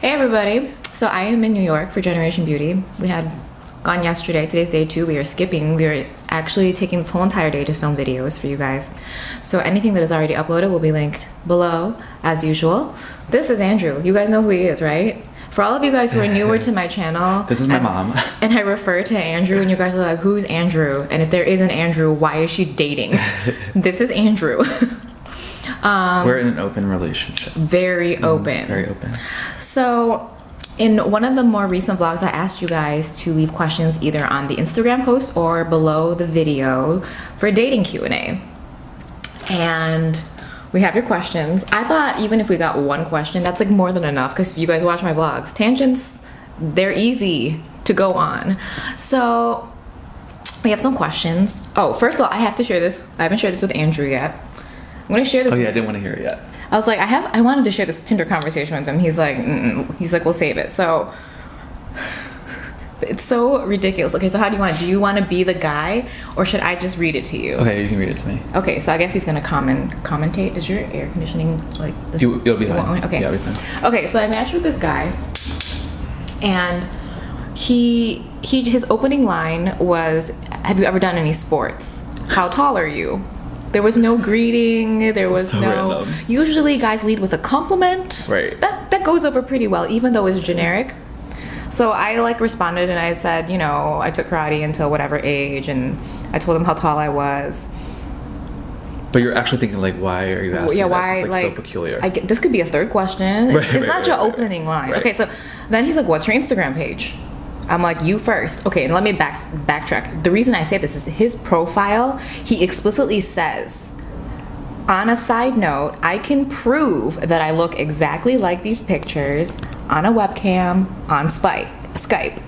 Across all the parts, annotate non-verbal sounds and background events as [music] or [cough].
Hey everybody! So I am in New York for Generation Beauty. We had gone yesterday. Today's day two. We are skipping. We are actually taking this whole entire day to film videos for you guys. So anything that is already uploaded will be linked below as usual. This is Andrew. You guys know who he is, right? For all of you guys who are newer to my channel, [laughs] This is my and- mom. [laughs] And I refer to Andrew, and you guys are like, "Who's Andrew?" And if there is an Andrew, why is she dating? [laughs] this is Andrew. Um, We're in an open relationship. very mm, open. Very open. So, in one of the more recent vlogs, I asked you guys to leave questions either on the Instagram post or below the video for a dating Q&A. And we have your questions. I thought even if we got one question, that's like more than enough because if you guys watch my vlogs, tangents, they're easy to go on. So, we have some questions. Oh, first of all, I have to share this. I haven't shared this with Andrew yet. I'm to share this Oh yeah, I didn't want to hear it yet. I was like, I have, I wanted to share this Tinder conversation with him. He's like, Mm-mm. he's like, we'll save it. So [sighs] it's so ridiculous. Okay, so how do you want? Do you want to be the guy, or should I just read it to you? Okay, you can read it to me. Okay, so I guess he's gonna comment, commentate. Is your air conditioning like this? You- it'll be fine. Okay. Yeah, be fine. Okay, so I matched with this guy, and he he his opening line was, "Have you ever done any sports? How tall are you?" There was no greeting. There was So no. random. Usually, guys lead with a compliment. Right. That that goes over pretty well, even though it's generic. So I like responded and I said, you know, I took karate until whatever age, and I told him how tall I was. But you're actually thinking like, why are you asking? yeah, this? why It's, like, so peculiar. I get, this could be a third question. [laughs] Right, it's right, not right, your opening line. Okay, so then he's like, "What's your Instagram page?" I'm like, "You first. Okay, and let me back backtrack. The reason I say this is his profile. He explicitly says. On a side note, I can prove that I look exactly like these pictures on a webcam on Skype.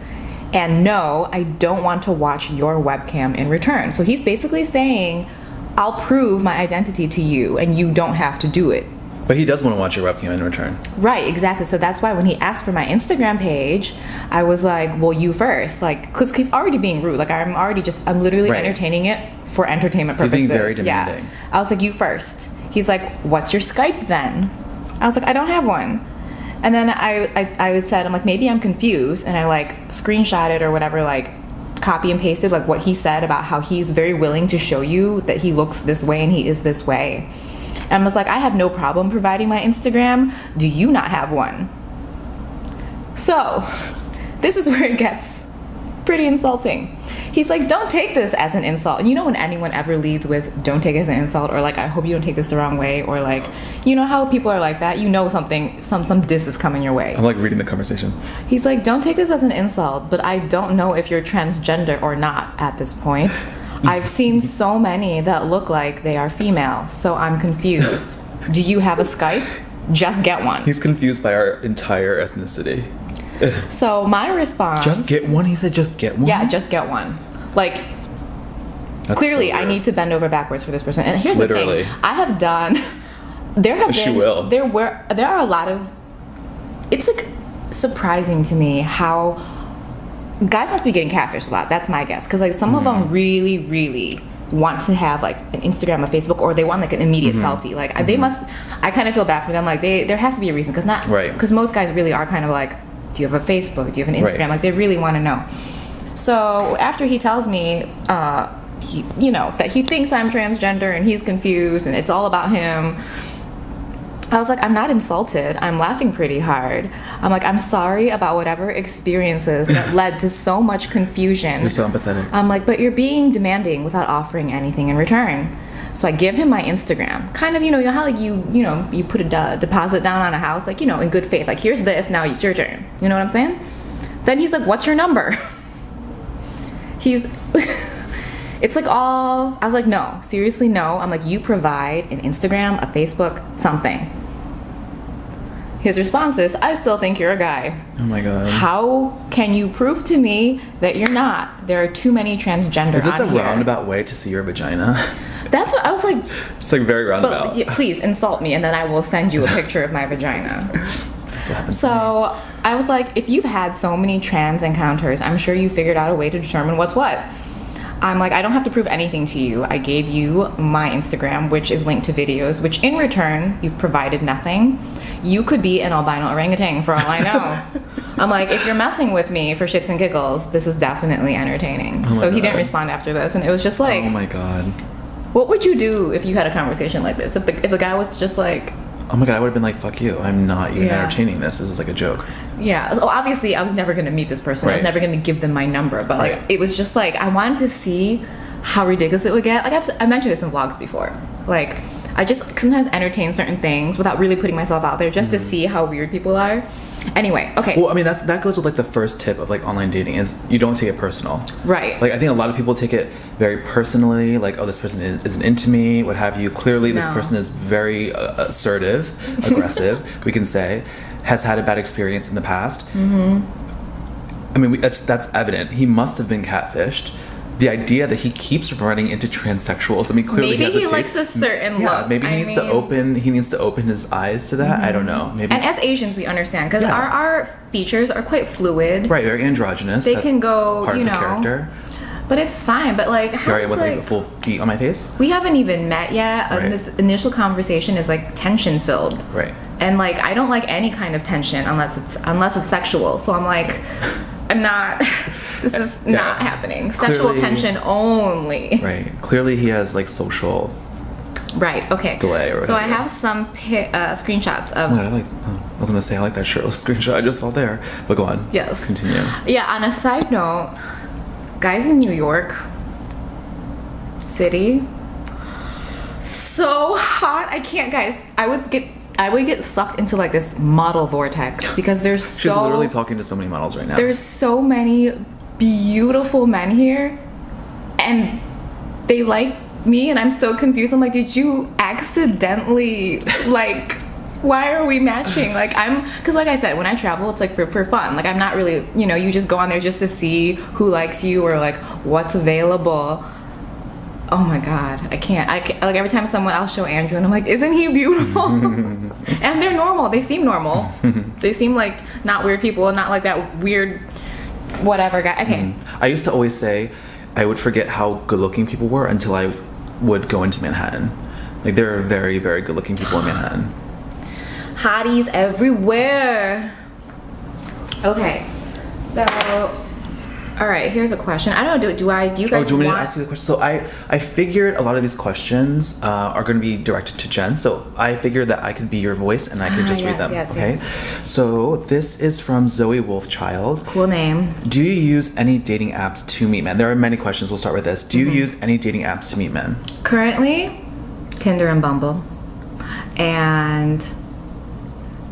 And no, I don't want to watch your webcam in return. So he's basically saying, I'll prove my identity to you and you don't have to do it. But he does want to watch your webcam in return. Right, exactly. So that's why when he asked for my Instagram page, I was like, well, you first. Like, because he's already being rude. Like, I'm already just, I'm literally Right. entertaining it for entertainment purposes. He's being very demanding. Yeah. I was like, you first. He's like, what's your Skype then? I was like, I don't have one. And then I, I, I said, I'm like, maybe I'm confused. And I like screenshotted it or whatever, like copy and pasted like what he said about how he's very willing to show you that he looks this way and he is this way. And I was like, I have no problem providing my Instagram. Do you not have one? So, this is where it gets pretty insulting. He's like, don't take this as an insult. And you know when anyone ever leads with, don't take it as an insult, or like, I hope you don't take this the wrong way, or like, you know how people are like that? You know something, some, some diss is coming your way. I'm like reading the conversation. He's like, don't take this as an insult, but I don't know if you're transgender or not at this point. I've seen so many that look like they are female, so I'm confused. Do you have a Skype? Just get one. He's confused by our entire ethnicity. [laughs] So my response Just get one. He said, just get one. Yeah, just get one. Like That's clearly so I need to bend over backwards for this person. And here's the thing. I have done [laughs] there have She been will. there were there are a lot of it's like surprising to me how guys must be getting catfished a lot. That's my guess. Because like some of Mm-hmm. them really, really want to have like an Instagram, a Facebook, or they want like an immediate Mm-hmm. selfie. Like they must. I kind of feel bad for them. Like they, there has to be a reason. Because not Right. Because most guys really are kind of like, do you have a Facebook? Do you have an Instagram? Right. Like they really want to know. So after he tells me, uh, he, you know, that he thinks I'm transgender and he's confused and it's all about him. I was like, I'm not insulted. I'm laughing pretty hard. I'm like, I'm sorry about whatever experiences that [laughs] led to so much confusion. You're so empathetic. I'm like, but you're being demanding without offering anything in return. So I give him my Instagram. Kind of, you know, you how like you, you know, you put a deposit down on a house, like you know, in good faith. Like, here's this. Now it's your turn. You know what I'm saying? Then he's like, "What's your number?" [laughs] he's. [laughs] it's like all. I was like, no, seriously, no. I'm like, you provide an Instagram, a Facebook, something. His response is, I still think you're a guy. Oh my god. How can you prove to me that you're not? There are too many transgender Is this a here. roundabout way to see your vagina? That's what I was like. it's like very roundabout. But please insult me, and then I will send you a picture of my vagina. That's what happens. So I was like, if you've had so many trans encounters, I'm sure you figured out a way to determine what's what. I'm like, I don't have to prove anything to you. I gave you my Instagram, which is linked to videos, which in return, you've provided nothing. You could be an albino orangutan for all I [laughs] know. I'm like, if you're messing with me for shits and giggles, this is definitely entertaining. Oh so he didn't respond after this, and it was just like, oh my god. what would you do if you had a conversation like this? If the if the guy was just like, Oh my god, I would have been like, fuck you. I'm not even Yeah. entertaining this. This is like a joke. yeah, well, obviously I was never gonna meet this person. Right. I was never gonna give them my number, but like Right. it was just like I wanted to see how ridiculous it would get. Like I've I mentioned this in vlogs before. Like I just sometimes entertain certain things without really putting myself out there just to see how weird people are. Anyway, okay. Well, I mean, that's, that goes with like the first tip of like online dating is you don't take it personal. Right. Like I think a lot of people take it very personally, like oh this person is, isn't into me, what have you. Clearly, this person is very uh, assertive, [laughs] aggressive. we can say has had a bad experience in the past. Mm-hmm. I mean, we, that's that's evident. He must have been catfished. The idea that he keeps running into transsexuals. I mean, clearly Maybe he, has a he likes a certain yeah, look. maybe he I needs to mean- Mm-hmm. open. He needs to open his eyes to that. I don't know. Maybe and as Asians, we understand because Yeah. our, our features are quite fluid. right, very androgynous. They That's can go, part you of the know, character. But it's fine. But like, how Right, with like, like a full geek on my face. we haven't even met yet, Right. this initial conversation is like tension filled. Right. And like, I don't like any kind of tension unless it's unless it's sexual. So I'm like, I'm not. [laughs] This is Yeah. not happening. Sexual Clearly- tension only. Right. Clearly, he has like social. Right. Okay. Delay or so I have some pi- uh, screenshots of Oh, I like. Oh, I was gonna say I like that shirtless [laughs] screenshot I just saw there, but go on. Yes. Continue. Yeah, on a side note, guys in New York City, so hot. I can't, guys. I would get, I would get sucked into like this model vortex because there's She's so literally talking to so many models right now. there's so many beautiful men here, and they like me, and I'm so confused. I'm like, did you accidentally like? Why are we matching? Like I'm, cause like I said, when I travel, it's like for, for fun. Like I'm not really, you know, you just go on there just to see who likes you or like what's available. Oh my god, I can't. I can't, like every time someone, I'll show Andrew, and I'm like, isn't he beautiful? [laughs] and they're normal. They seem normal. [laughs] they seem like not weird people, not like that weird, whatever guy. Okay, mm. I used to always say I would forget how good-looking people were until I would go into Manhattan. Like there are very, very good-looking people in Manhattan. hotties everywhere. Okay, so, all right. Here's a question. I don't know. Do, do I? Do you guys? Oh, guys do you want me to ask you the question? So I, I figured a lot of these questions uh, are going to be directed to Jen. So I figured that I could be your voice and I could Ah, just read them. yes, okay. So this is from Zoe Wolfchild. cool name. Do you use any dating apps to meet men? There are many questions. We'll start with this. Do you use any dating apps to meet men? Currently, Tinder and Bumble, and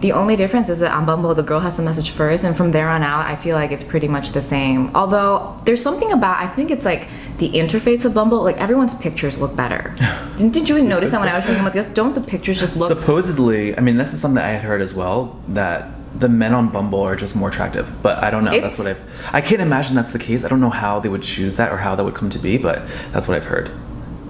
the only difference is that on Bumble, the girl has to message first, and from there on out, I feel like it's pretty much the same. Although there's something about I think it's like the interface of Bumble, like everyone's pictures look better. [laughs] did, did you notice that when I was them like this? Don't the pictures just look? Supposedly, I mean, this is something I had heard as well that the men on Bumble are just more attractive. But I don't know. that's what I've. I can't imagine that's the case. I don't know how they would choose that or how that would come to be, but that's what I've heard.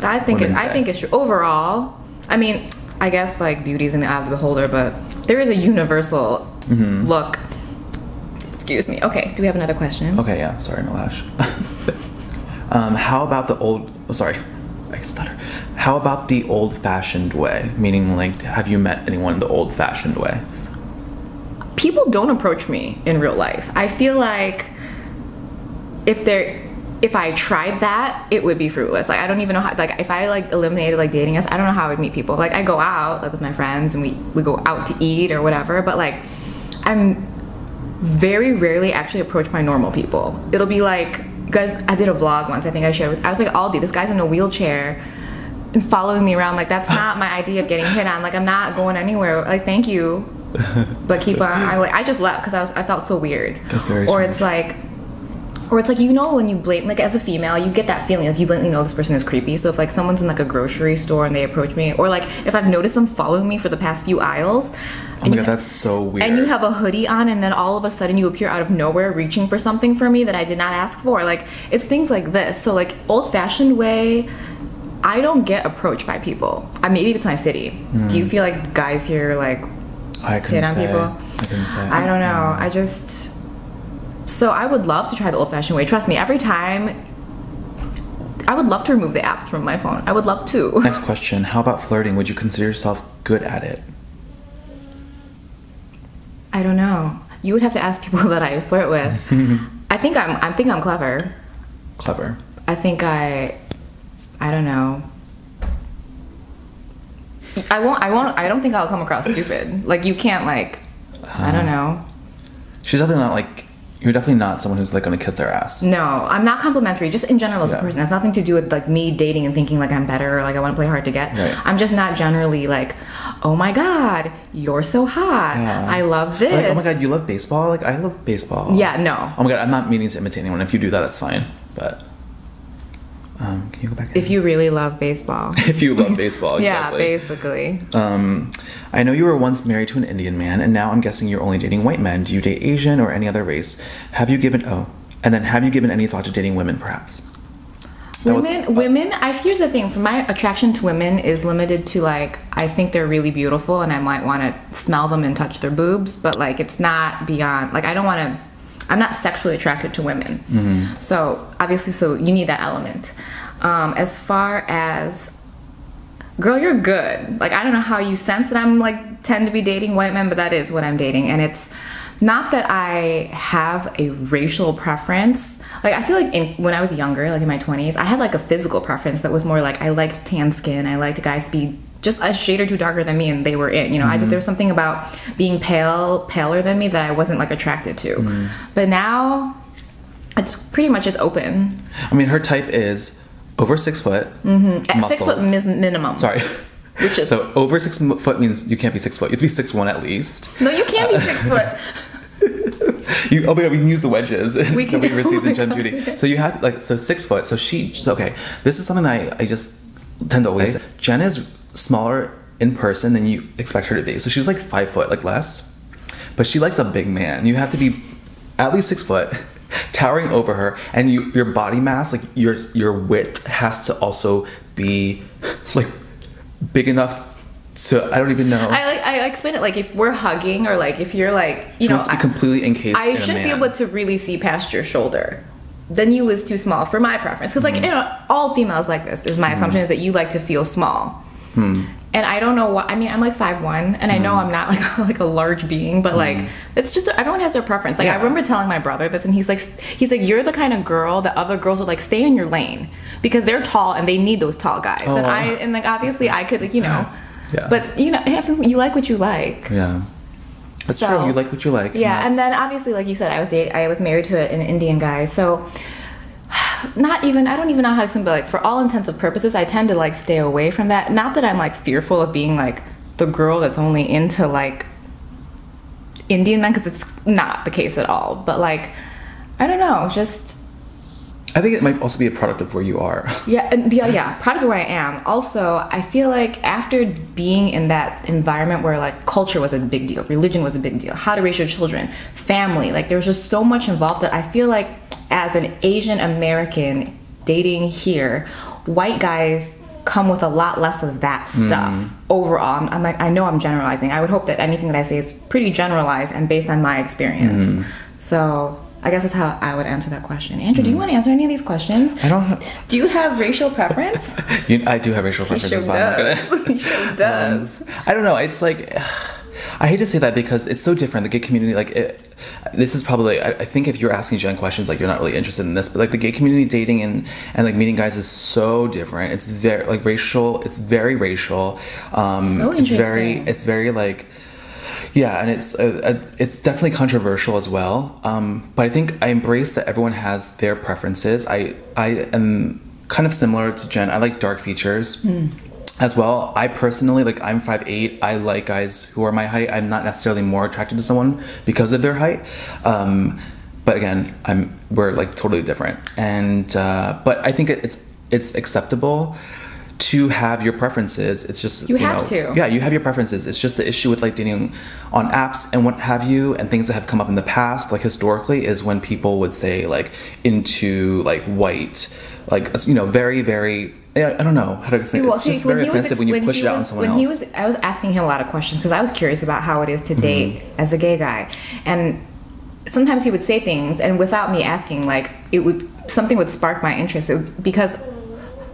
I think it, I think it's true. Overall, I mean, I guess like beauty's in the eye of the beholder, but there is a universal Mm-hmm. look. Excuse me. Okay, do we have another question? Okay, yeah. Sorry, Malash. [laughs] um, how about the old? Oh, sorry, I stutter. How about the old-fashioned way? Meaning, like, have you met anyone the old-fashioned way? people don't approach me in real life. I feel like if they're if I tried that, it would be fruitless. Like I don't even know how like if I like eliminated like dating us, I don't know how I would meet people. Like I go out like with my friends and we we go out to eat or whatever, but like I'm very rarely actually approach my normal people. It'll be like you guys I did a vlog once, I think I shared with I was like Aldi, this guy's in a wheelchair and following me around like that's not my idea of getting hit on. Like I'm not going anywhere. Like thank you [laughs] but keep on. I like I just left because I was I felt so weird. That's very Or strange. it's like, or it's like you know when you blatant like as a female you get that feeling like you blatantly know this person is creepy. So if like someone's in like a grocery store and they approach me, or like if I've noticed them following me for the past few aisles. Oh my god, that's so weird. And you have a hoodie on, and then all of a sudden you appear out of nowhere reaching for something for me that I did not ask for. Like, it's things like this. So, like, old fashioned way, I don't get approached by people. I maybe it's my city. Do you hmm. feel like guys here, like, I couldn't hit on say. people? I couldn't say. I don't know. I just. So I would love to try the old fashioned way. Trust me, every time. I would love to remove the apps from my phone. I would love to. [laughs] Next question. How about flirting? Would you consider yourself good at it? I don't know. You would have to ask people [laughs] that I flirt with. [laughs] I think I'm. I think I'm clever. Clever. I think I. I don't know. I won't. I won't. I don't think I'll come across stupid. Like you can't like. I don't uh-huh. know. She's definitely not like. You're definitely not someone who's like gonna kiss their ass. No, I'm not complimentary. Just in general as Yeah. a person, it has nothing to do with like me dating and thinking like I'm better or like I want to play hard to get. Right. I'm just not generally like, oh my god, you're so hot. Yeah. I love this. Like, oh my god, you love baseball? Like, I love baseball. Yeah, no. Oh my god, I'm not meaning to imitate anyone. If you do that, that's fine. But, um, can you go back? If you really love baseball. [laughs] if you love baseball, [laughs] Yeah, basically. Um, I know you were once married to an Indian man, and now I'm guessing you're only dating white men. Do you date Asian or any other race? Have you given oh, and then have you given any thought to dating women, perhaps? That was- women, women. I here's the thing. For my attraction to women is limited to like I think they're really beautiful, and I might want to smell them and touch their boobs, but like it's not beyond. Like I don't want to. I'm not sexually attracted to women. Mm-hmm. So obviously, so you need that element. Um, as far as girl, you're good. Like I don't know how you sense that I'm like tend to be dating white men, but that is what I'm dating, and it's not that I have a racial preference. Like I feel like in, when I was younger, like in my 20s, I had like a physical preference that was more like I liked tan skin. I liked guys to be just a shade or two darker than me, and they were in. You know, I just mm-hmm. there was something about being pale, paler than me that I wasn't like attracted to. Mm. But now, it's pretty much it's open. I mean, her type is over six foot. mm-hmm. At six foot mis- minimum. Sorry. Which is [laughs] So over six mo- foot means you can't be six foot. You have to be six one at least. no, you can't be uh, six foot. [laughs] You, oh my god, we can use the wedges [laughs] We that we received oh in my Gen God. Beauty. So you have to, like so six foot. So she okay. This is something that I, I just tend to always say. Jen is smaller in person than you expect her to be. So she's like five foot, like less. But she likes a big man. You have to be at least six foot, [laughs] towering over her, and you your body mass, like your your width, has to also be [laughs] like big enough to I don't even know. I like I explain it like if we're hugging or like if you're like you she know wants to be I- completely encased I should be able to really see past your shoulder. Then you is too small for my preference because like Mm-hmm. you know all females like this is my assumption is that you like to feel small. Hmm. And I don't know what I mean. I'm like five one, and I know I'm not [laughs] like like a large being, but like it's just everyone has their preference. Like I Hmm. Remember telling my brother this, and he's like, he's like, you're the kind of girl that other girls are like, stay in your lane because they're tall and they need those tall guys. And Oh. I and like obviously I could like you know, Yeah. but you know you like what you like. Yeah. That's So- true. You like what you like. Yeah, and that's- then obviously, like you said, I was date, I was married to an Indian guy, so not even I don't even know how to explain, but like for all intents and purposes, I tend to like stay away from that. Not that I'm like fearful of being like the girl that's only into like Indian men, because it's not the case at all. But like, I don't know, just I think it might also be a product of where you are. [laughs] yeah, yeah, yeah. Proud of where I am. Also, I feel like after being in that environment where like culture was a big deal, religion was a big deal, how to raise your children, family, like there was just so much involved that I feel like as an Asian American dating here, white guys come with a lot less of that hmm. stuff overall. I'm, I'm like, I know I'm generalizing. I would hope that anything that I say is pretty generalized and based on my experience. Hmm. So. I guess that's how I would answer that question. Andrew, do you hmm. want to answer any of these questions? I don't. Do you have racial preference? [laughs] you, I do have racial preference. but I'm not gonna. [laughs] he sure [laughs] um, does. I don't know. It's like [sighs] I hate to say that because it's so different. The gay community, like it, this is probably. I, I think if you're asking Jen questions, like you're not really interested in this, but like the gay community dating and and like meeting guys is so different. It's very like racial. It's very racial. Um, So It's very. It's very like. Yeah, and it's uh, uh, it's definitely controversial as well. Um, but I think I embrace that everyone has their preferences. I I am kind of similar to Jen. I like dark features as well. I personally like I'm 5'8". I like guys who are my height. I'm not necessarily more attracted to someone because of their height. Um, but again, I'm we're like totally different. And uh, but I think it's it's acceptable to have your preferences. It's just You have know, to. Yeah, you have your preferences. It's just the issue with like dating on apps and what have you, and things that have come up in the past, like historically, is when people would say like into like white, like you know, very very. I I don't know how to explain. it. It's just very offensive when you when push it out on someone when else. He was, I was asking him a lot of questions because I was curious about how it is to date as a gay guy, and sometimes he would say things, and without me asking, like it would something would spark my interest would- because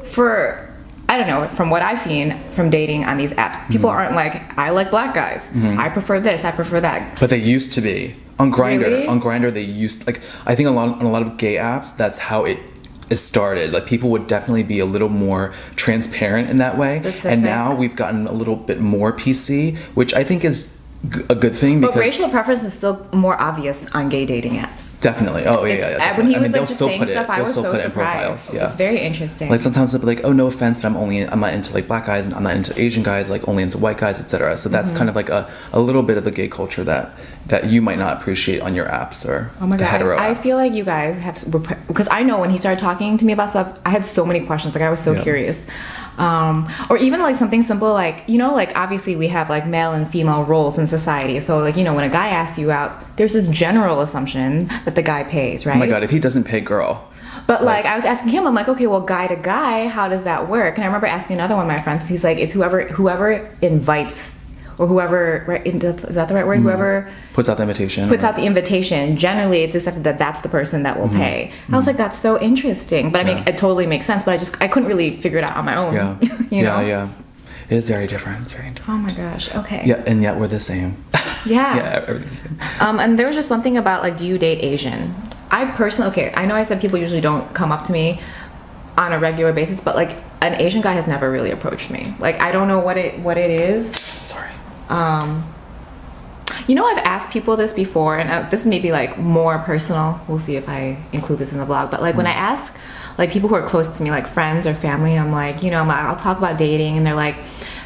for. I don't know, from what I've seen from dating on these apps, people Mm-hmm. aren't like, I like black guys. I prefer this, I prefer that. But they used to be on Grindr. Really? On Grindr, they used like I think a lot on a lot of gay apps. That's how it it started. Like people would definitely be a little more transparent in that way. Specific. And now we've gotten a little bit more PC, which I think is a good thing But racial preference is still more obvious on gay dating apps. definitely. Oh yeah, yeah. Uh, when he definitely. I was mean, like just still saying it. stuff, I was so surprised. Yeah. It's very interesting. Like sometimes they'll be like, "Oh, no offense, but I'm only I'm not into like black guys, and I'm not into Asian guys, like only into white guys, etc." So Mm-hmm. that's kind of like a, a little bit of the gay culture that that you might not appreciate on your apps or Oh my the god! hetero I apps. feel like you guys have because I know when he started talking to me about stuff, I had so many questions. Like I was so Yeah. curious, um, or even like something simple like you know like obviously we have like male and female roles in society. So like you know when a guy asks you out, there's this general assumption that the guy pays, right? Oh my god, if he doesn't pay girl, But like, I was asking him, I'm like, okay, well, guy to guy, how does that work? And I remember asking another one of my friends. He's like, it's whoever whoever invites or whoever right is that the right word? Whoever puts out the invitation. puts out the invitation. Generally, it's accepted that that's the person that will pay. I was like, that's so interesting. But I mean, Mm-hmm. Yeah. it totally makes sense. But I just I couldn't really figure it out on my own. Yeah. [laughs] you know? Yeah, yeah. It is very different. It's very different. Oh my gosh. Okay. Yeah, and yet we're the same. [laughs] Yeah. yeah, everything's the same. Um, and there was just something about like, do you date Asian? I personally, okay, I know I said people usually don't come up to me on a regular basis, but like an Asian guy has never really approached me. Like I don't know what it what it is. Sorry. Um, you know, I've asked people this before, and uh, this may be like more personal. We'll see if I include this in the blog. But like when I ask like people who are close to me, like friends or family, I'm like, you know, I'll talk about dating, and they're like,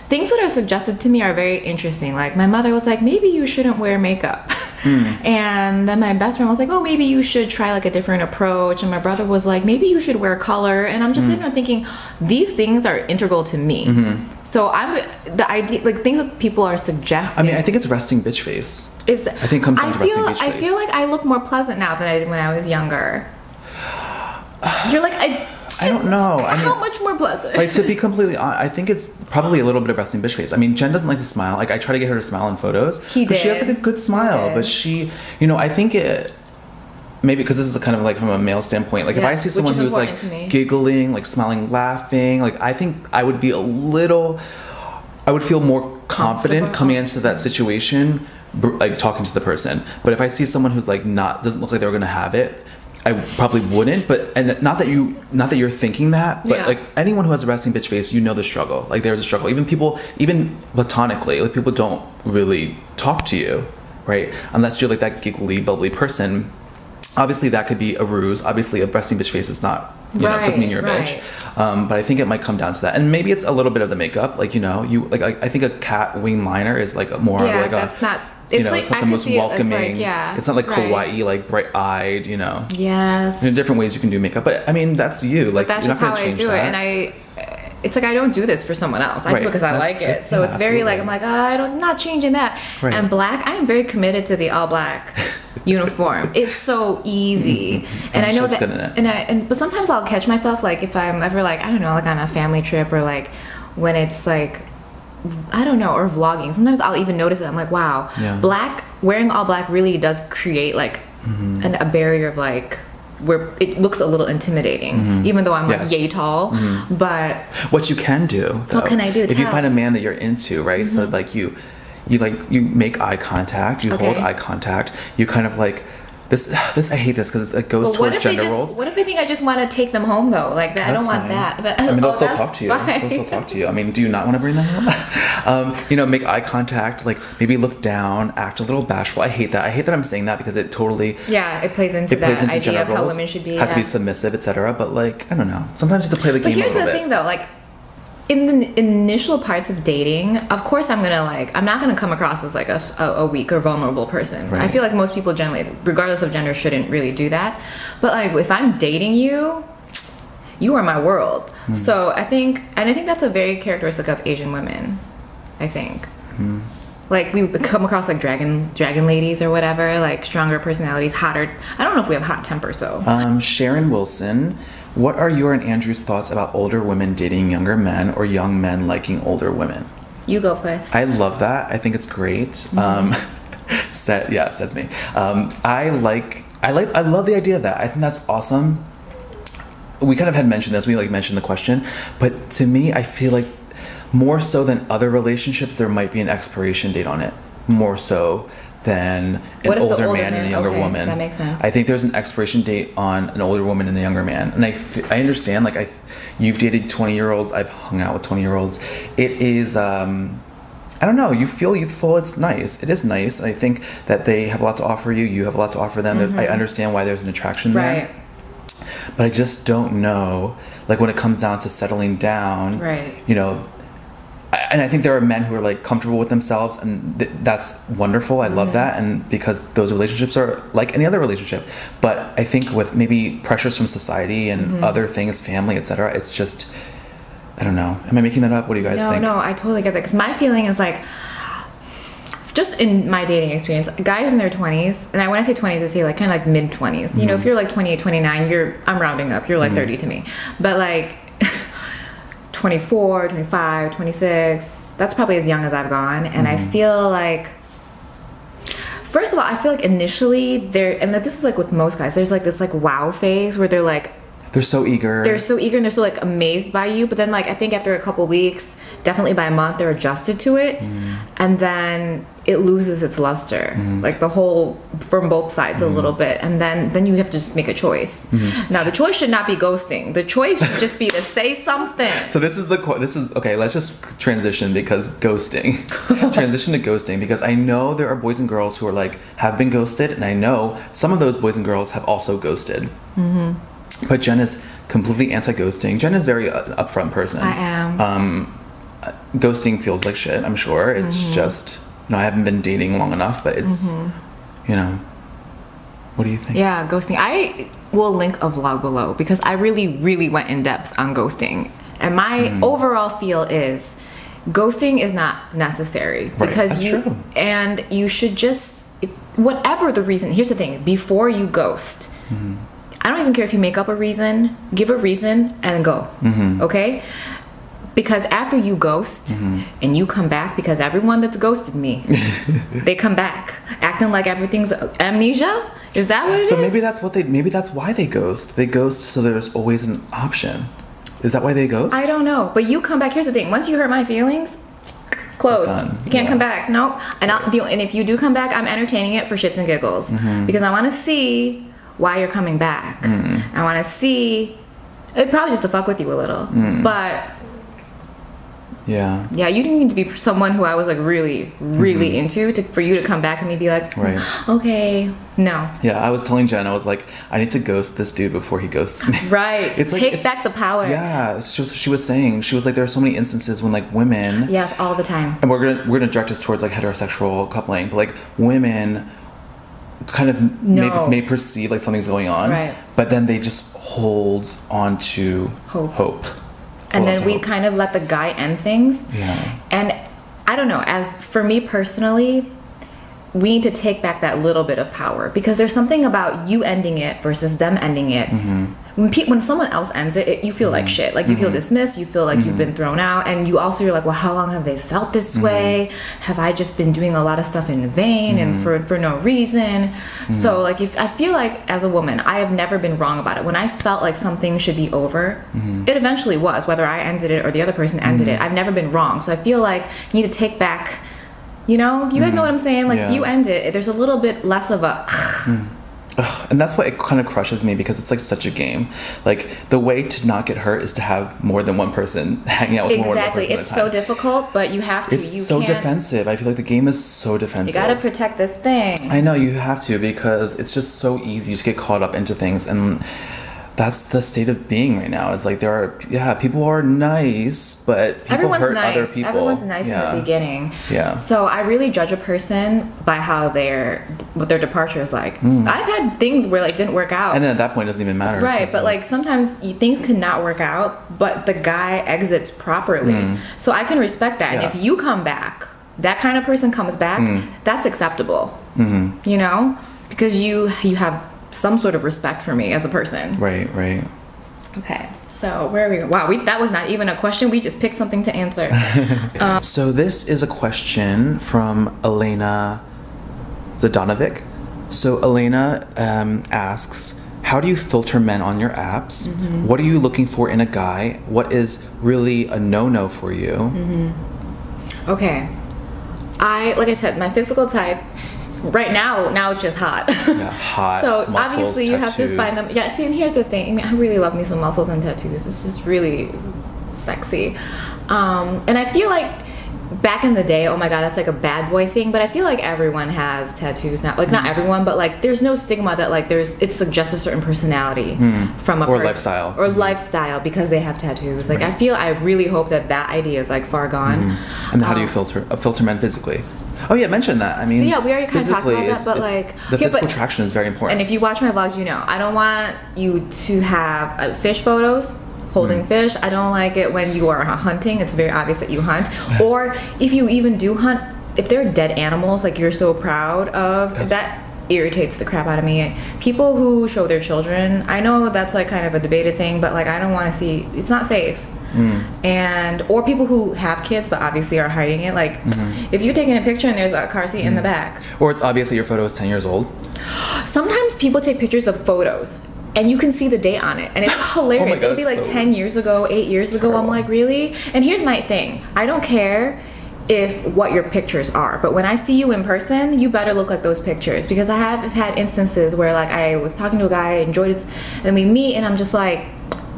things that are suggested to me are very interesting. Like my mother was like, maybe you shouldn't wear makeup. [laughs] And then my best friend was like, "Oh, maybe you should try like a different approach." And my brother was like, "Maybe you should wear color." And I'm just sitting there thinking, these things are integral to me. So I'm the idea, like things that people are suggesting. I mean, I think it's resting bitch face. is I think it comes down I to feel resting bitch face. I feel like I look more pleasant now than I did when I was younger. You're like I. I don't know. I [laughs] how mean- much more pleasant? Like to be completely honest, I think it's probably a little bit of resting bitch face. I mean, Jen doesn't like to smile. Like I try to get her to smile in photos. He but She has like a good smile, but she, you know, I think it. Maybe because this is a kind of like from a male standpoint. Like if I see someone who's like important to me. giggling, like smiling, laughing, like I think I would be a little. I would feel more confident coming into that situation, like talking to the person. But if I see someone who's like not doesn't look like they're gonna have it, I probably wouldn't. But and not that you not that you're thinking that, but Yeah. like anyone who has a resting bitch face, you know the struggle. Like there's a struggle. Even people, even platonically, like people don't really talk to you, right? Unless you're like that giggly, bubbly person. Obviously, that could be a ruse. Obviously, a resting bitch face is not. You know, it doesn't mean you're a Right, bitch. Um, but I think it might come down to that, and maybe it's a little bit of the makeup. Like you know, you like I, I think a cat wing liner is like more Yeah, of like that's a not- you it's know, like- it's not I the most it like, welcoming. yeah, it's not like right. kawaii, like bright eyed. You know, yes. there are different ways you can do makeup, but I mean that's you. Like That's you're not how gonna I change do that. it, and I. It's like I don't do this for someone else. I do it because I that's- like it. So yeah, it's very like. I'm like oh, I don't not changing that. Right. And black, I am very committed to the all black [laughs] uniform. It's so easy, [laughs] and I I'm know that. good in it. And I and but sometimes I'll catch myself like if I'm ever like I don't know like on a family trip or like when it's like I don't know, or vlogging. Sometimes I'll even notice it. I'm like, wow, Yeah. black wearing all black really does create like Mm-hmm. an, a barrier of like where it looks a little intimidating, even though I'm like Mm-hmm. Yes. Mm-hmm. But what you can do though, can I do? if you find a man that you're into right so like you you like you make eye contact you hold eye contact you kind of like this [sighs] this i hate this because it goes but what towards gender just roles what if they think I just want to take them home though? Like that, I don't want fine. that. But, I mean, they'll [laughs] oh, still talk to you. fine. They'll still talk to you. I mean, do you not want to bring them home? [laughs] um, you know, make eye contact. Like maybe look down, act a little bashful. I hate that. I hate that I'm saying that because it totally Yeah, it plays into it plays that into idea gender of how roles. women should be. have to be submissive, etc. But like, I don't know. Sometimes you have to play the But game a here's little the bit. thing though, like in the initial parts of dating, of course I'm gonna like I'm not gonna come across as like a, a weak or vulnerable person. I feel like most people generally, regardless of gender, shouldn't really do that. But like if I'm dating you, you are my world. Hmm. So I think, and I think that's a very characteristic of Asian women. I think. Hmm. Like we come across like dragon dragon ladies or whatever, like stronger personalities, hotter. I don't know if we have hot tempers though. Um, Sharon Wilson, what are your and Andrew's thoughts about older women dating younger men or young men liking older women? you go first. I love that. I think it's great. Um, [laughs] set, yeah, says me. Um, I like, I like, I love the idea of that. I think that's awesome. we kind of had mentioned this. We like mentioned the question, but to me, I feel like more so than other relationships, there might be an expiration date on it. More so than an What if the older, older man and a younger okay, woman. that makes sense. I think there's an expiration date on an older woman and a younger man, and I I understand. Like I, you've dated 20 year olds. I've hung out with 20 year olds. It is. um I don't know. You feel youthful. It's nice. It is nice. I think that they have a lot to offer you. You have a lot to offer them. There I understand why there's an attraction there Right. but I just don't know. Like when it comes down to settling down, Right. You know, and I think there are men who are like comfortable with themselves, and th- that's wonderful. I love mm-hmm. that, and because those relationships are like any other relationship. But I think with maybe pressures from society and mm-hmm. other things, family, etc., it's just. I don't know. Am I making that up? What do you guys No, think? no, no, I totally get that. Because my feeling is like, just in my dating experience, guys in their 20s, and I, when I say 20s, I say like kind of like mid 20s. You know, mm-hmm. if you're like 28, 29, you're, I'm rounding up, you're like 30 to me. But like 24, 25, 26, that's probably as young as I've gone. And I mm-hmm. feel like, first of all, I feel like initially there, and that this is like with most guys, there's like this like wow phase where they're like, They're so eager. they're so eager and they're so like amazed by you but then like i think after a couple weeks definitely by a month they're adjusted to it. Mm. And then it loses its luster mm. like the whole from both sides a mm. little bit. And then then you have to just make a choice. Mm-hmm. Now the choice should not be ghosting. The choice should just be to say something. So this is the this is okay. Let's just transition because ghosting, [laughs] transition to ghosting because I know there are boys and girls who are like have been ghosted, and I know some of those boys and girls have also ghosted. Mm-hmm. But Jen is completely anti-ghosting. Jen is very uh, upfront person. i am Um, ghosting feels like shit. I'm sure it's Mm-hmm. just you know I haven't been dating long enough, but it's you know. What do you think? yeah ghosting i will link a vlog below because i really really went in depth on ghosting and my Hmm. overall feel is ghosting is not necessary Right, because that's you true. and you should just if, whatever the reason here's the thing before you ghost Mm-hmm. I don't even care if you make up a reason give a reason and go Mm-hmm. okay because after you ghost Mm-hmm. and you come back because everyone that's ghosted me [laughs] they come back acting like everything's amnesia is that what it is? So maybe that's what they maybe that's why they ghost. They ghost so there's always an option. Is that why they ghost? I don't know, but you come back. Here's the thing: once you hurt my feelings, closed. You can't Yeah. come back. Nope. And and if you do come back, I'm entertaining it for shits and giggles Mm-hmm. because I want to see why you're coming back. Mm-hmm. I want to see. It probably just to fuck with you a little, Mm. but Yeah. yeah, you didn't need to be someone who I was like really, really into to, for you to come back and me be like, Mm-hmm. Right. [gasps] okay, no, Yeah, I was telling Jen, I was like, I need to ghost this dude before he ghosts me. [laughs] right. It's like- Take it's- back the power. Yeah, she was, she was saying, she was like, there are so many instances when like women, Yes, all the time. and we're gonna we're gonna direct us towards like heterosexual coupling, but like women kind of No. may, may perceive like something's going on, Right. but then they just hold on to Hope. hope. and then we hope. kind of let the guy end things. Yeah. And I don't know, as for me personally, we need to take back that little bit of power because there's something about you ending it versus them ending it. Mm-hmm. When, pe- when someone else ends it, it, you feel like shit. Like you feel dismissed, you feel like you've been thrown out, and you also you're like, well, how long have they felt this Mm-hmm. way? Have I just been doing a lot of stuff in vain and Mm-hmm. for for no reason? So like if I feel like as a woman, I have never been wrong about it. When I felt like something should be over, Mm-hmm. it eventually was, whether I ended it or the other person ended it. I've never been wrong. So I feel like you need to take back you know, you guys know what I'm saying? Like Mm-hmm. Yeah. you end it, there's a little bit less of a And that's why it kind of crushes me because it's like such a game. Like the way to not get hurt is to have more than one person [laughs] hanging out with more than one exactly. It's so difficult, but you have to. It's you so can't, defensive. I feel like the game is so defensive. You gotta protect this thing. I know you have to because it's just so easy to get caught up into things and that's the state of being right now. It's like there are yeah, people are nice, but people Everyone's hurt nice. other people. Everyone's nice yeah. in the beginning. Yeah. So I really judge a person by how their what their departure is like. I've had things where like didn't work out. Hmm. And then at that point it doesn't even matter. Right, but like sometimes things could not work out, but the guy exits properly. So I can respect that. Hmm. Yeah. And if you come back, that kind of person comes back, Hmm. that's acceptable. Mm-hmm. You know, because you you have some sort of respect for me as a person. Right, right. Okay, so where are we? Wow, we, that was not even a question. We just picked something to answer. [laughs] Um, so this is a question from Elena Zadanovic. So Elena um, asks, How do you filter men on your apps? Mm-hmm. What are you looking for in a guy? What is really a no no for you? Mm-hmm. Okay. I like I said, my physical type right now now it's just hot. Yeah, [laughs] hot, so muscles, obviously you have to find them. Yeah. See, and here's the thing. I mean, I really love me some muscles and tattoos. It's just really sexy. Um, and I feel like back in the day, oh my god, that's like a bad boy thing. But I feel like everyone has tattoos now. Like not Mm-hmm. everyone, but like there's no stigma that like there's it suggests a certain personality from a. Or lifestyle. or Mhm. lifestyle because they have tattoos. Like I feel I really hope that that idea is like far gone. Mm-hmm. And how do you filter uh, filter men physically? Oh yeah, mention that. I mean, Yeah, we already kinda talked about that, but, like- the Okay, physical but- attraction is very important. And if you watch my vlogs, you know I don't want you to have uh, fish photos holding Mm. fish. I don't like it when you are hunting. It's very obvious that you hunt. [laughs] or if you even do hunt, if they're dead animals, like you're so proud of, That's- that irritates the crap out of me. People who show their children, I know that's like kind of a debated thing, but like I don't want to see. It's not safe. Mm. And or people who have kids but obviously are hiding it. Like Mm-hmm. if you're taking a picture and there's a car seat in the back, or it's obvious that your photo is ten years old. Sometimes people take pictures of photos and you can see the date on it and it's [laughs] hilarious. God, It'll be like so 10 years ago, 8 years ago. I'm like, really? And here's my thing. I don't care if what your pictures are, but when I see you in person, you better look like those pictures because I have had instances where like I was talking to a guy, I enjoyed his and we meet and I'm just like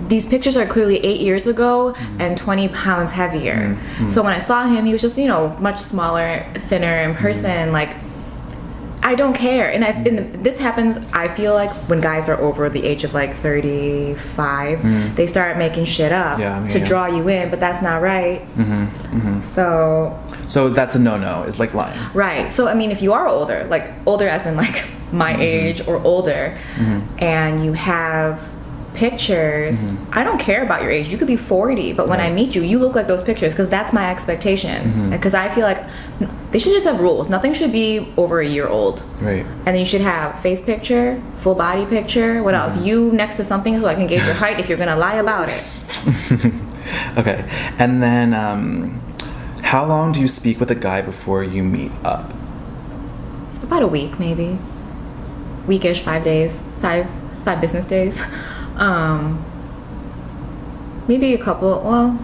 these pictures are clearly eight years ago and 20 pounds heavier. Mm-hmm. So when I saw him, he was just, you know, much smaller, thinner in mm-hmm. person. Like, I don't care. And, I, and mm-hmm. this happens, I feel like, when guys are over the age of like 35, they start making shit up Yeah, I mean, to yeah. draw you in, but that's not right. So, So that's a no no. It's like lying. right. So, I mean, if you are older, like older as in like [laughs] my age or older, and you have pictures, mm-hmm. I don't care about your age. You could be 40, but when I meet you, you look like those pictures because that's my expectation. Mm-hmm. Because I feel like they should just have rules. Nothing should be over a year old. Right. And then you should have face picture, full body picture. What else? Mm-hmm. You next to something so I can gauge your height if you're gonna lie about it. [laughs] Okay. And then, um, how long do you speak with a guy before you meet up? About a week, maybe. Weekish, five days, five five business days. [laughs] Um, maybe a couple. Well,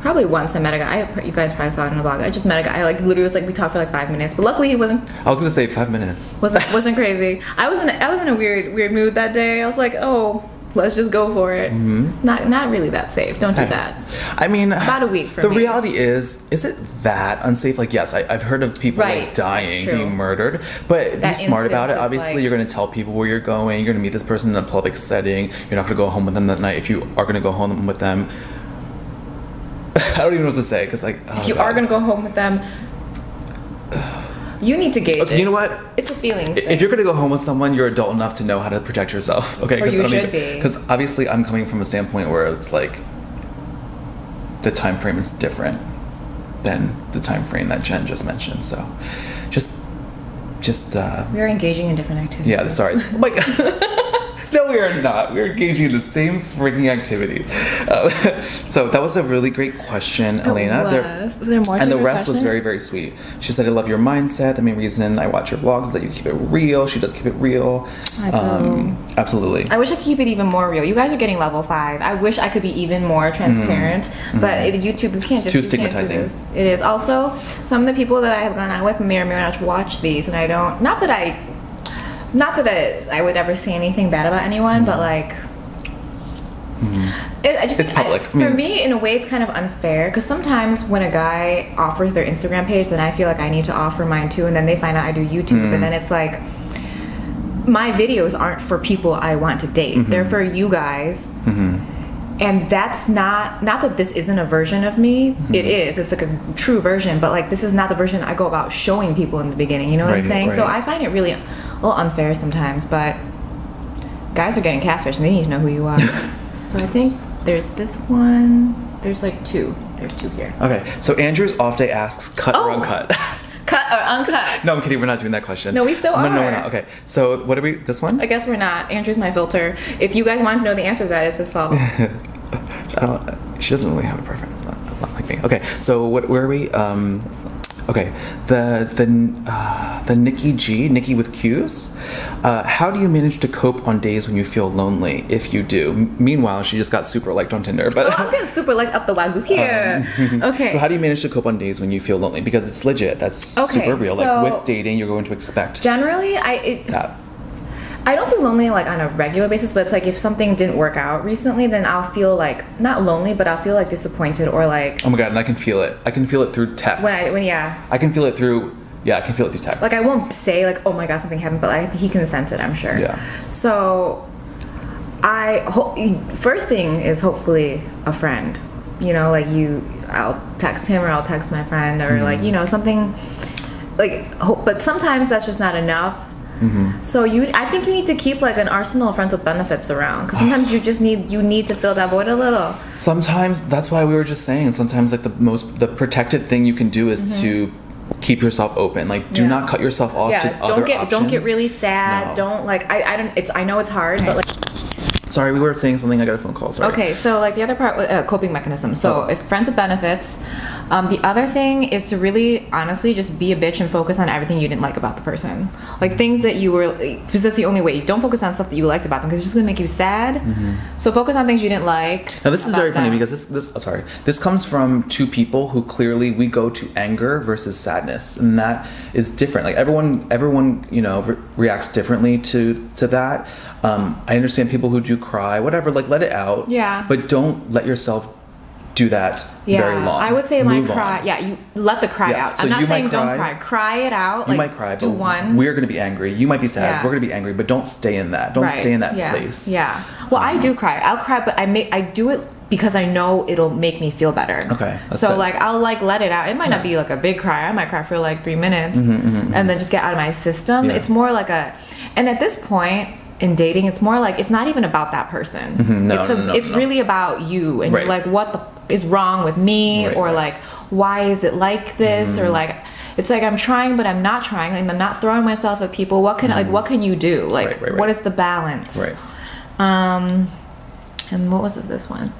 probably once I met a guy. I, you guys probably saw it in the blog. I just met a guy. I like literally was like we talked for like five minutes, but luckily he wasn't I was gonna say five minutes. wasn't wasn't crazy. I was in a, I was in a weird weird mood that day. I was like, oh, let's just go for it. Mm-hmm. Not not really that safe. Don't do that. I mean, About a week for the me. reality is, is it that unsafe? Like, yes, I, I've heard of people Right, like dying, being murdered, but be smart about it. Obviously, like- you're going to tell people where you're going. You're going to meet this person in a public setting. You're not going to go home with them that night. If you are going to go home with them, [laughs] I don't even know what to say because, like, oh If you oh, God. are gonna go home with them, you need to gauge Okay, it. you know what? It's a feelings thing. If you're gonna go home with someone, you're adult enough to know how to protect yourself. [laughs] Okay, Or you I should be. Because obviously, I'm coming from a standpoint where it's like the time frame is different than the time frame that Jen just mentioned. So, just, just, uh, we are engaging in different activities. yeah. Sorry, [laughs] like. [laughs] [laughs] No, we are not. We're engaging in the same freaking activity. Uh, [laughs] so that was a really great question, Elena. was. There- Was there more and the rest was very, very sweet. She said, "I love your mindset. The main reason I watch your vlogs is that you keep it real. She does keep it real. I do. absolutely. I wish I could keep it even more real. You guys are getting level five. I wish I could be even more transparent, Mm. but it, YouTube you can't just Mm-hmm. too you can't do stigmatizing. It is also some of the people that I have gone out with may or may not watch these, and I don't. Not that I, not that I, I would ever say anything bad about anyone, but like. It, I just Mm-hmm. It's public. I for mean- me, in a way, it's kind of unfair because sometimes when a guy offers their Instagram page, then I feel like I need to offer mine too, and then they find out I do YouTube, Mm. and then it's like my videos aren't for people I want to date. Mm-hmm. They're for you guys. And that's not not that this isn't a version of me. Mm-hmm. It is. It's like a true version, but like this is not the version I go about showing people in the beginning. You know what I'm Right, saying? So. I find it really a little unfair sometimes, but guys are getting catfish and they need to know who you are. [laughs] so I think there's this one. There's like two. There's two here. Okay, so Andrew's off day asks, cut or Oh. uncut? [laughs] [laughs] Cut or uncut? no, I'm kidding. We're not doing that question. No, we still No, no, we're are. not. Okay, so what are we? This one? I guess we're not. Andrew's my filter. If you guys want to know the answer to that, it's his fault. I don't. She doesn't really have a preference. Not, not like me. Okay, so what? Where are we? Um, Okay, the the uh, the Nikki G, Nikki with Q's. Uh, how do you manage to cope on days when you feel lonely? If you do. M- meanwhile, she just got super liked on Tinder. But Oh, I'm getting super liked up the wazoo here. [laughs] okay. so how do you manage to cope on days when you feel lonely? Because it's legit. That's Okay, super real. so- like with dating, you're going to expect Generally, I it, that. I don't feel lonely like on a regular basis, but it's like if something didn't work out recently, then I'll feel like not lonely, but I'll feel like disappointed or like Oh my god, and I can feel it. I can feel it through text. when I when yeah. I can feel it through. Yeah, I can feel it through text. Like I won't say like oh my god something happened, but like he can sense it. I'm sure. Yeah. So I hope first thing is hopefully a friend. You know, like you, I'll text him or I'll text my friend or like mm-hmm. you know something like hope. But sometimes that's just not enough. So you, I think you need to keep like an arsenal of friends with benefits around because sometimes you just need you need to fill that void a little. sometimes that's why we were just saying. Sometimes like the most the protected thing you can do is to keep yourself open. Like, do Mm-hmm. Yeah. not cut yourself off to Yeah, other don't get don't get really sad. No. Don't like I, I don't. It's I know it's hard, but like. Sorry, we were saying something. I got a phone call. Sorry. Okay, so like the other part, uh, coping mechanism. So Oh. if friends with benefits, um, the other thing is to really honestly just be a bitch and focus on everything you didn't like about the person, like things that you were, because that's the only way. Don't focus on stuff that you liked about them because it's just gonna make you sad. So focus on things you didn't like. Mm-hmm. Now this is very funny them. because this this oh, sorry this comes from two people who clearly we go to anger versus sadness and that is different like everyone everyone you know re- reacts differently to to that um, I understand people who do cry whatever like let it out Yeah. but don't let yourself do that yeah, very long I would say like Move on. cry. Yeah, you let the cry Yeah, out. so I'm not saying might don't cry. cry. Cry it out. you like, might cry Do one. we're gonna be angry you might be sad Yeah. we're gonna be angry but don't stay in that don't stay in that yeah. place Yeah. Well, I do cry. I'll cry, but I make I do it because I know it'll make me feel better. Okay, So good. like I'll like let it out. It might not be like a big cry. I might cry for like three minutes and then just get out of my system. Mm-hmm. It's more like a, and at this point in dating, it's more like it's not even about that person. Mm-hmm. No, it's a, no, no, it's really about you and Right. like what the, is wrong with me Right, or right. like why is it like this or like. It's like I'm trying, but I'm not trying, and I'm not throwing myself at people. What can like what can you do? Like Mm-hmm. Right. what is the balance? right Um, and what was this, this one?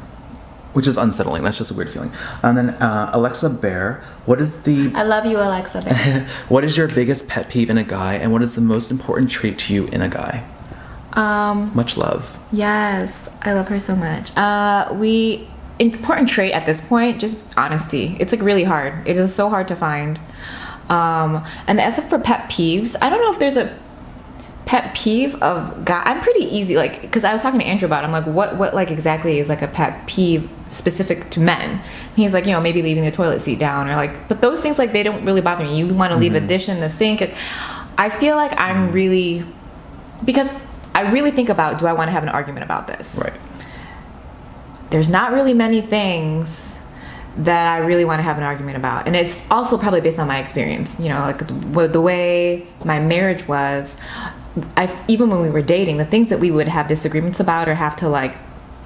which is unsettling that's just a weird feeling and then uh, Alexa Bear what is the I love you, Alexa. Bear. [laughs] what is your biggest pet peeve in a guy, and what is the most important trait to you in a guy? um, Much love. yes, I love her so much. Uh, we important trait at this point, just honesty. It's like really hard. It is so hard to find. Um, and as for pet peeves, I don't know if there's a pet peeve of guy. I'm pretty easy, like because I was talking to Andrew about. It, I'm like, what, what, like exactly is like a pet peeve specific to men? And he's like, you know, maybe leaving the toilet seat down or like, but those things like they don't really bother me. You want to leave a dish in the sink. I feel like I'm really because I really think about do I want to have an argument about this? Right. There's not really many things that I really want to have an argument about. And it's also probably based on my experience, you know, like the, the way my marriage was. I even when we were dating, the things that we would have disagreements about or have to like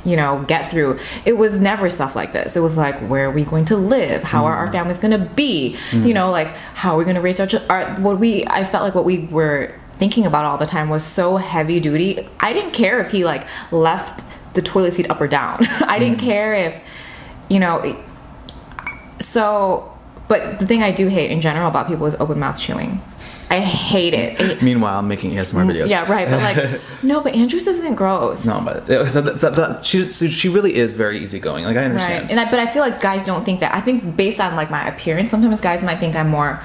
you know get through it was never stuff like this. It was like where are we going to live? How are our mm-hmm. families going to be mm-hmm. you know like how are we going to raise our, ch- our what we i felt like what we were thinking about all the time was so heavy duty. I didn't care if he like left the toilet seat up or down [laughs] i didn't mm. care if you know so but the thing i do hate in general about people is open mouth chewing i hate it I- Meanwhile, I'm making ASMR mm, videos. Mm, yeah right but like [laughs] no but andrews isn't gross No, but uh, it was- that, that, that, she so she really is very easygoing. Like I understand. Right. And I, but I feel like guys don't think that. I think based on like my appearance, sometimes guys might think I'm more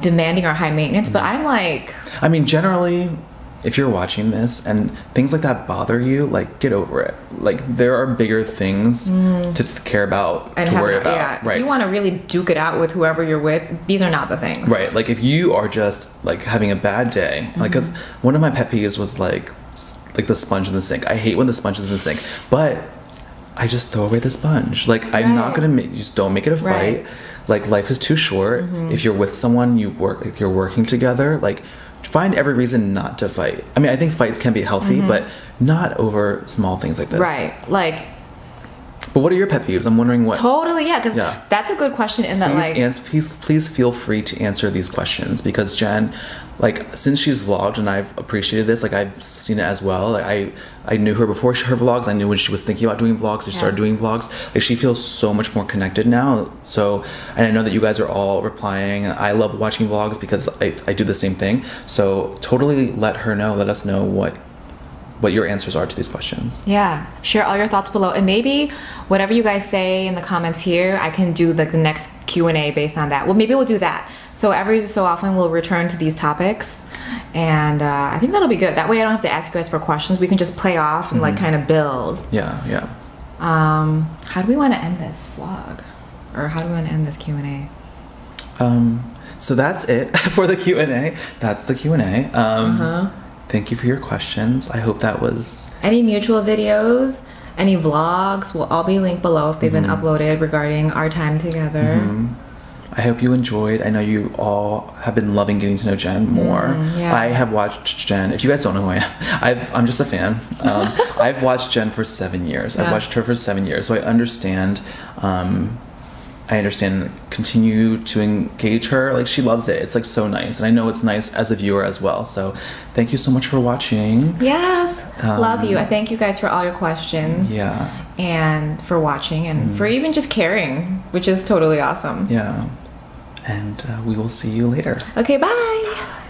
demanding or high maintenance, but mm. I'm like, I mean, generally, if you're watching this and things like that bother you, like get over it. Like there are bigger things to th- care about, Mm. and to worry about. yeah, right. if you want to really duke it out with whoever you're with, these are not the things. Right. Like if you are just like having a bad day, like because Mm-hmm. one of my pet peeves was like like the sponge in the sink. I hate when the sponge is in the sink, but I just throw away the sponge. Like I'm not gonna make just don't make it a fight. Right. Mm-hmm. Like life is too short. If you're with someone, you work. If you're working together, like find every reason not to fight. I mean, I think fights can be healthy, but not over small things like this. Mm-hmm. Right. Like, But what are your pet peeves? I'm wondering what. Totally, yeah, because Yeah. that's a good question in that, please, like, ans- please, please feel free to answer these questions because Jen, like, since she's vlogged and I've appreciated this, like, I've seen it as well. Like, I, I knew her before she, her vlogs. I knew when she was thinking about doing vlogs, she Yeah. started doing vlogs. Like, she feels so much more connected now. So, and I know that you guys are all replying. I love watching vlogs because I, I do the same thing. So, totally let her know. Let us know what, what your answers are to these questions. Yeah, share all your thoughts below, and maybe whatever you guys say in the comments here, I can do like the next Q and A based on that. Well, maybe we'll do that. So every so often we'll return to these topics, and uh, I think that'll be good. That way, I don't have to ask you guys for questions. We can just play off and like kind of build. Yeah, yeah. Um, how do we want to end this vlog, or how do we want to end this Q and A? Um, so that's it [laughs] for the Q and A. That's the Q and A. Um, Thank you for your questions. I hope that was Any mutual videos, any vlogs will all be linked below if they've been uploaded regarding our time together. I hope you enjoyed. I know you all have been loving getting to know Jen more. Mm, yeah. I have watched Jen. If you guys don't know who I am, [laughs] I've, I'm just a fan. Um, [laughs] I've watched Jen for seven years. I've watched her for seven years, so I understand. Um, I understand. Continue to engage her. Like she loves it. It's like so nice, and I know it's nice as a viewer as well. So, thank you so much for watching. Yes, love you. Um, I thank you guys for all your questions. Yeah, and for watching and for even just caring, which is totally awesome. yeah, and uh, we will see you later. Okay, bye. bye.